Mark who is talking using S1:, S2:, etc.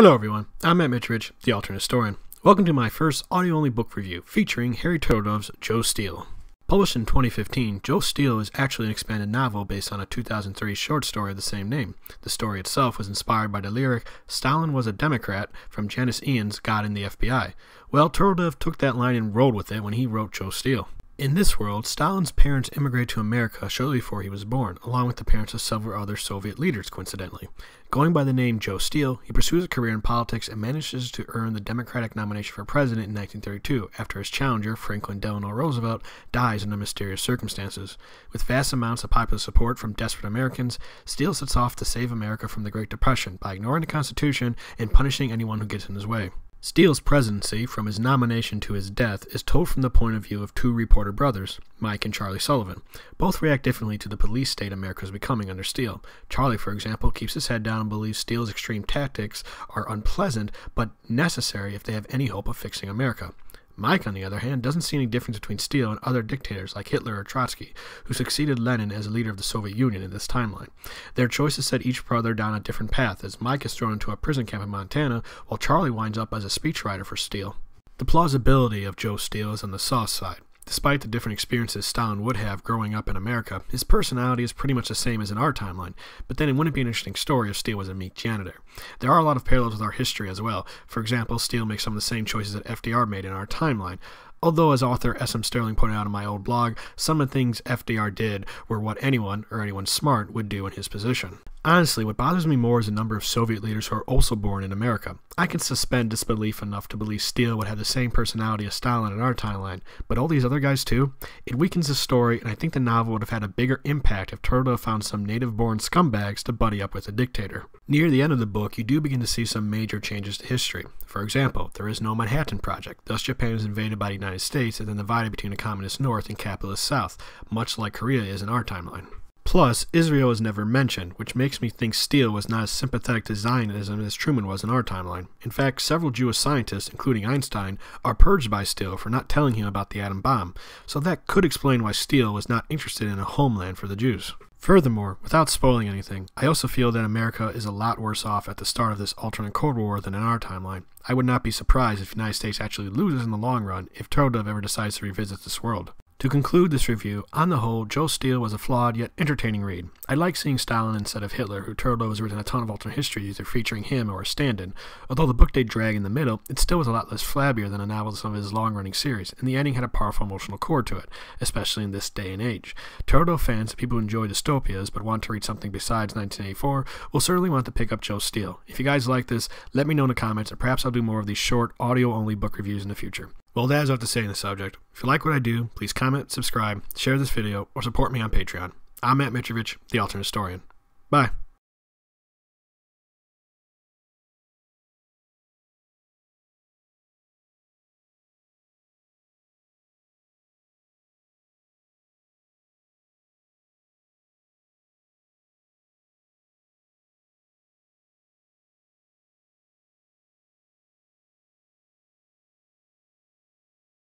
S1: Hello everyone, I'm Matt Mitrovich, the alternate historian. Welcome to my first audio-only book review featuring Harry Turtledove's Joe Steele. Published in 2015, Joe Steele is actually an expanded novel based on a 2003 short story of the same name. The story itself was inspired by the lyric, Stalin was a Democrat, from Janis Ian's God and the FBI. Well, Turtledove took that line and rolled with it when he wrote Joe Steele. In this world, Stalin's parents immigrated to America shortly before he was born, along with the parents of several other Soviet leaders, coincidentally. Going by the name Joe Steele, he pursues a career in politics and manages to earn the Democratic nomination for president in 1932 after his challenger, Franklin Delano Roosevelt, dies under mysterious circumstances. With vast amounts of popular support from desperate Americans, Steele sets off to save America from the Great Depression by ignoring the Constitution and punishing anyone who gets in his way. Steele's presidency, from his nomination to his death, is told from the point of view of two reporter brothers, Mike and Charlie Sullivan. Both react differently to the police state America is becoming under Steele. Charlie, for example, keeps his head down and believes Steele's extreme tactics are unpleasant but necessary if they have any hope of fixing America. Mike, on the other hand, doesn't see any difference between Steele and other dictators like Hitler or Trotsky, who succeeded Lenin as leader of the Soviet Union in this timeline. Their choices set each brother down a different path, as Mike is thrown into a prison camp in Montana, while Charlie winds up as a speechwriter for Steele. The plausibility of Joe Steele is on the soft side. Despite the different experiences Stalin would have growing up in America, his personality is pretty much the same as in our timeline, but then it wouldn't be an interesting story if Steele was a meek janitor. There are a lot of parallels with our history as well. For example, Steele makes some of the same choices that FDR made in our timeline. Although, as author S.M. Stirling pointed out in my old blog, some of the things FDR did were what anyone, or anyone smart, would do in his position. Honestly, what bothers me more is the number of Soviet leaders who are also born in America. I can suspend disbelief enough to believe Steele would have the same personality as Stalin in our timeline, but all these other guys too? It weakens the story, and I think the novel would have had a bigger impact if Turtle found some native-born scumbags to buddy up with a dictator. Near the end of the book, you do begin to see some major changes to history. For example, there is no Manhattan Project, thus Japan is invaded by the United States and then divided between a communist North and capitalist South, much like Korea is in our timeline. Plus, Israel is never mentioned, which makes me think Steele was not as sympathetic to Zionism as Truman was in our timeline. In fact, several Jewish scientists, including Einstein, are purged by Steele for not telling him about the atom bomb, so that could explain why Steele was not interested in a homeland for the Jews. Furthermore, without spoiling anything, I also feel that America is a lot worse off at the start of this alternate Cold War than in our timeline. I would not be surprised if the United States actually loses in the long run if Turtledove ever decides to revisit this world. To conclude this review, on the whole, Joe Steele was a flawed yet entertaining read. I like seeing Stalin instead of Hitler, who Turtledove has written a ton of alternate histories either featuring him or a stand-in. Although the book did drag in the middle, it still was a lot less flabbier than a novel of some of his long-running series, and the ending had a powerful emotional core to it, especially in this day and age. Turtledove fans, people who enjoy dystopias but want to read something besides 1984, will certainly want to pick up Joe Steele. If you guys like this, let me know in the comments, and perhaps I'll do more of these short, audio-only book reviews in the future. Well, that is all I have to say on the subject. If you like what I do, please comment, subscribe, share this video, or support me on Patreon. I'm Matt Mitrovich, the Alternate Historian. Bye.